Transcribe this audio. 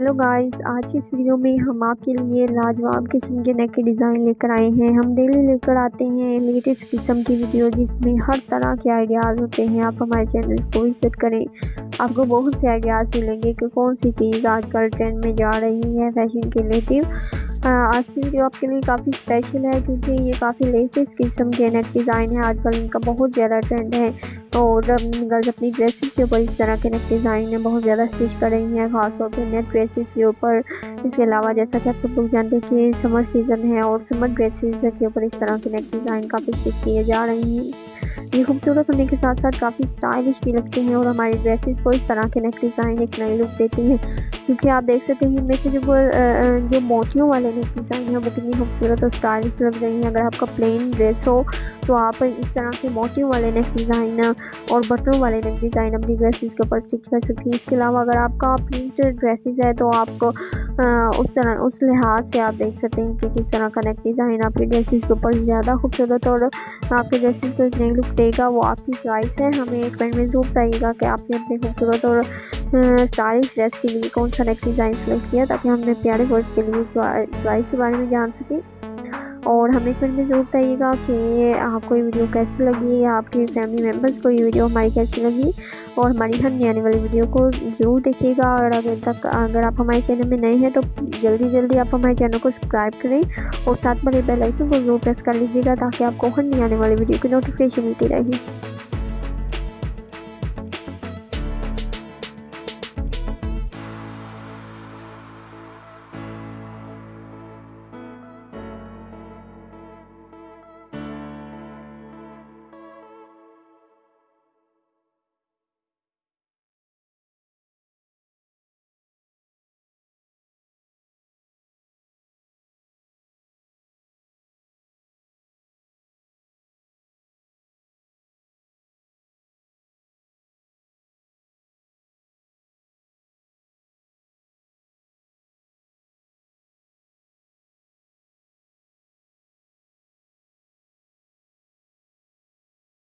Hello guys, आज इस video में हम आपके लिए लाजवाब किस्म के नेक के डिज़ाइन लेकर आए हैं। हम डेली लेकर आते हैं लेटेस्ट किस्म की वीडियो जिसमें हर तरह के आइडियाज़ होते हैं। आप हमारे चैनल को विज़िट करें, आपको बहुत से आइडियाज़ मिलेंगे कि कौन सी चीज़ आजकल ट्रेंड में जा रही है फ़ैशन के रिलेटिव। आज की वीडियो आपके लिए काफ़ी स्पेशल है क्योंकि ये काफ़ी लेटेस्ट किस्म के नेक डिज़ाइन है। आजकल इनका बहुत ज़्यादा ट्रेंड है। और गर्ल्स अपनी ड्रेसेस के ऊपर इस तरह के नेक डिज़ाइन है बहुत ज़्यादा स्टिच कर रही हैं, खासतौर पर नेट ड्रेसेस के ऊपर, इसके अलावा जैसा कि आप सब लोग जानते हैं कि समर सीज़न है और समर ड्रेसेस के ऊपर इस तरह के नेक डिज़ाइन काफ़ी स्टिच किए जा रही हैं। ये खूबसूरत होने के साथ साथ काफ़ी स्टाइलिश भी लगते हैं और हमारी ड्रेसेस को इस तरह के नेक डिज़ाइन एक नई लुक देती हैं। क्योंकि आप देख सकते हैं इनमें से जो जो मोतियों वाले नेक डिज़ाइन है, वो कितनी खूबसूरत और स्टाइलिश लग रही हैं। अगर आपका प्लेन ड्रेस हो तो आप इस तरह के मोतियों वाले नेक डिज़ाइन और बटनों वाले नेक डिज़ाइन अपनी ड्रेसेस के ऊपर स्टिच कर सकती हैं। इसके अलावा अगर आपका प्रिंट ड्रेसेस है तो आपको आ, उस तरह उस लिहाज से आप देख सकते हैं कि किस तरह का नेक डिज़ाइन आपके ड्रेसेस के ऊपर ज़्यादा खूबसूरत और आपके ड्रेसेस को इतने लुक देगा। वो आपकी चॉइस है। हमें एक फ्रेंड में ज़रूर बताइएगा कि आपने अपने खूबसूरत और स्टाइलिश ड्रेस के लिए कौन सा नेक डिज़ाइन सेलेक्ट किया ताकि हमने प्यारे वर्ड्स के लिए चॉइस के बारे में जान सकें। और हमें फिर भी ज़रूर बताइएगा कि आपको ये वीडियो कैसी लगी या आपके फैमिली मेंबर्स को ये वीडियो हमारी कैसी लगी और हमारी हर आने वाली वीडियो को ज़रूर देखिएगा। और अगर तक, अगर आप हमारे चैनल में नए हैं तो जल्दी जल्दी आप हमारे चैनल को सब्सक्राइब करें और साथ वाले बेल आइकन को ज़रूर प्रेस कर लीजिएगा ताकि आपको हर आने वाली वीडियो की नोटिफिकेशन मिलती रहे।